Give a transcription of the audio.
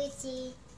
Squishy.